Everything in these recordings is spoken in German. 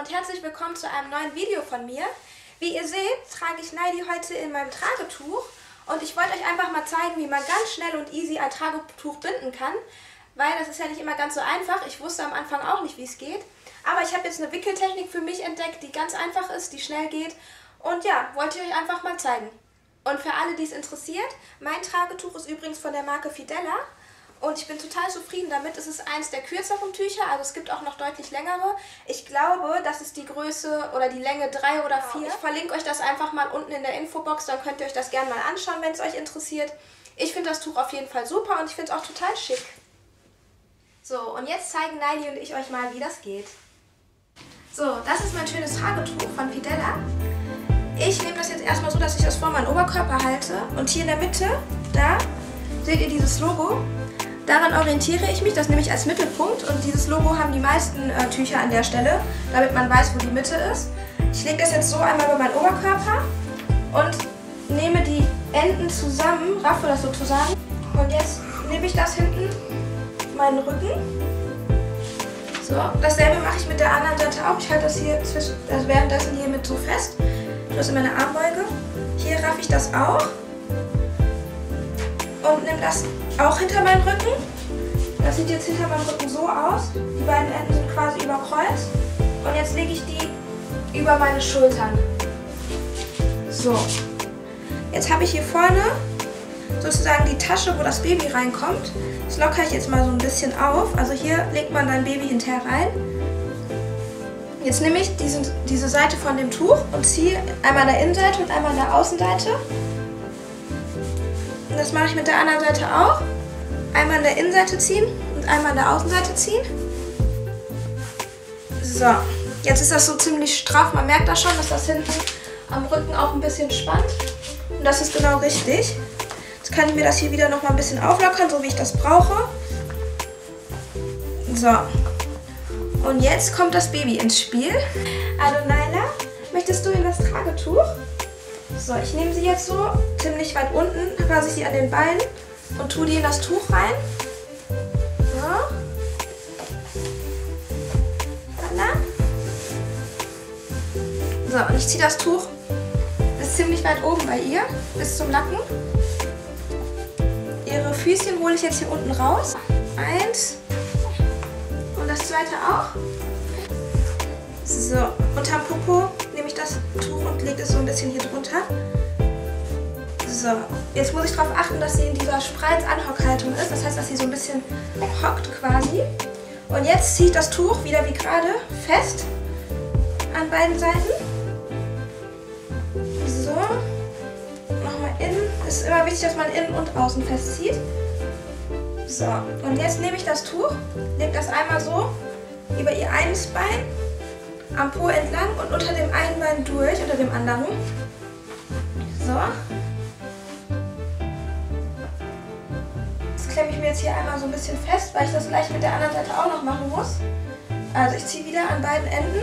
und herzlich willkommen zu einem neuen Video von mir. Wie ihr seht, trage ich Neidi heute in meinem Tragetuch und ich wollte euch einfach mal zeigen, wie man ganz schnell und easy ein Tragetuch binden kann, weil das ist ja nicht immer ganz so einfach. Ich wusste am Anfang auch nicht, wie es geht, aber ich habe jetzt eine Wickeltechnik für mich entdeckt, die ganz einfach ist, die schnell geht und ja, wollte ich euch einfach mal zeigen. Und für alle, die es interessiert, mein Tragetuch ist übrigens von der Marke Fidella und ich bin total zufrieden damit. Es ist eins der kürzeren Tücher, also es gibt auch noch deutlich längere. Ich glaube, das ist die Größe oder die Länge 3 oder 4. Ich verlinke euch das einfach mal unten in der Infobox, dann könnt ihr euch das gerne mal anschauen, wenn es euch interessiert. Ich finde das Tuch auf jeden Fall super und ich finde es auch total schick. So, und jetzt zeigen Naili und ich euch mal, wie das geht. So, das ist mein schönes Tragetuch von Fidella. Ich nehme das jetzt erstmal so, dass ich das vor meinen Oberkörper halte. Und hier in der Mitte, da, seht ihr dieses Logo. Daran orientiere ich mich, das nehme ich als Mittelpunkt und dieses Logo haben die meisten äh, Tücher an der Stelle, damit man weiß, wo die Mitte ist. Ich lege das jetzt so einmal über meinen Oberkörper und nehme die Enden zusammen, raffe das sozusagen und jetzt nehme ich das hinten, meinen Rücken. So, dasselbe mache ich mit der anderen Seite auch. Ich halte das hier zwischen, also währenddessen hier mit so fest. Das ist meine Armbeuge. Hier raffe ich das auch und nehme das auch hinter meinem Rücken. Das sieht jetzt hinter meinem Rücken so aus. Die beiden Enden sind quasi überkreuzt. Und jetzt lege ich die über meine Schultern. So. Jetzt habe ich hier vorne sozusagen die Tasche, wo das Baby reinkommt. Das lockere ich jetzt mal so ein bisschen auf. Also hier legt man dein Baby hinterher rein. Jetzt nehme ich diesen, diese Seite von dem Tuch und ziehe einmal an der Innenseite und einmal an der Außenseite. Und das mache ich mit der anderen Seite auch. Einmal an der Innenseite ziehen und einmal an der Außenseite ziehen. So, jetzt ist das so ziemlich straff. Man merkt das schon, dass das hinten am Rücken auch ein bisschen spannt. Und das ist genau richtig. Jetzt kann ich mir das hier wieder noch mal ein bisschen auflockern, so wie ich das brauche. So. Und jetzt kommt das Baby ins Spiel. Also So, ich nehme sie jetzt so ziemlich weit unten, rase ich sie an den Beinen und tue die in das Tuch rein. So. So, und ich ziehe das Tuch bis ziemlich weit oben bei ihr, bis zum Nacken. Ihre Füßchen hole ich jetzt hier unten raus. Eins. Und das zweite auch. So, unterm Popo das Tuch und lege es so ein bisschen hier drunter. So, jetzt muss ich darauf achten, dass sie in dieser Spreiz-Anhockhaltung ist. Das heißt, dass sie so ein bisschen hockt quasi. Und jetzt ziehe ich das Tuch wieder wie gerade fest an beiden Seiten. So, nochmal innen. Es ist immer wichtig, dass man innen und außen festzieht. So, und jetzt nehme ich das Tuch, lege das einmal so über ihr eines Bein am Po entlang und unter dem einen Bein durch, unter dem anderen. So. Das klemme ich mir jetzt hier einmal so ein bisschen fest, weil ich das gleich mit der anderen Seite auch noch machen muss. Also ich ziehe wieder an beiden Enden.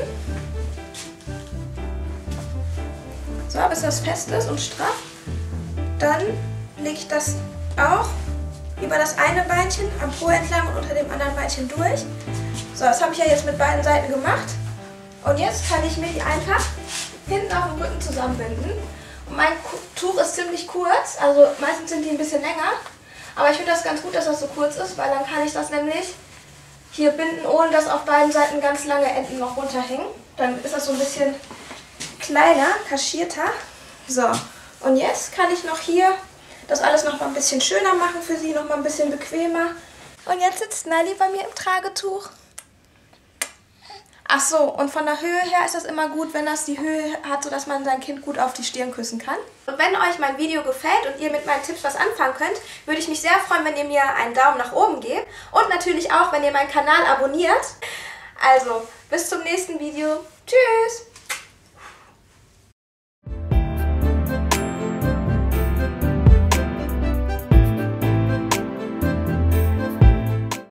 So, bis das fest ist und straff. Dann lege ich das auch über das eine Beinchen am Po entlang und unter dem anderen Beinchen durch. So, das habe ich ja jetzt mit beiden Seiten gemacht. Und jetzt kann ich mir die einfach hinten auf dem Rücken zusammenbinden. Und mein Tuch ist ziemlich kurz, also meistens sind die ein bisschen länger. Aber ich finde das ganz gut, dass das so kurz ist, weil dann kann ich das nämlich hier binden, ohne dass auf beiden Seiten ganz lange Enden noch runterhängen. Dann ist das so ein bisschen kleiner, kaschierter. So, und jetzt kann ich noch hier das alles noch mal ein bisschen schöner machen für sie, noch mal ein bisschen bequemer. Und jetzt sitzt Nelly bei mir im Tragetuch. Ach so, und von der Höhe her ist das immer gut, wenn das die Höhe hat, sodass man sein Kind gut auf die Stirn küssen kann. Und wenn euch mein Video gefällt und ihr mit meinen Tipps was anfangen könnt, würde ich mich sehr freuen, wenn ihr mir einen Daumen nach oben gebt. Und natürlich auch, wenn ihr meinen Kanal abonniert. Also, bis zum nächsten Video. Tschüss!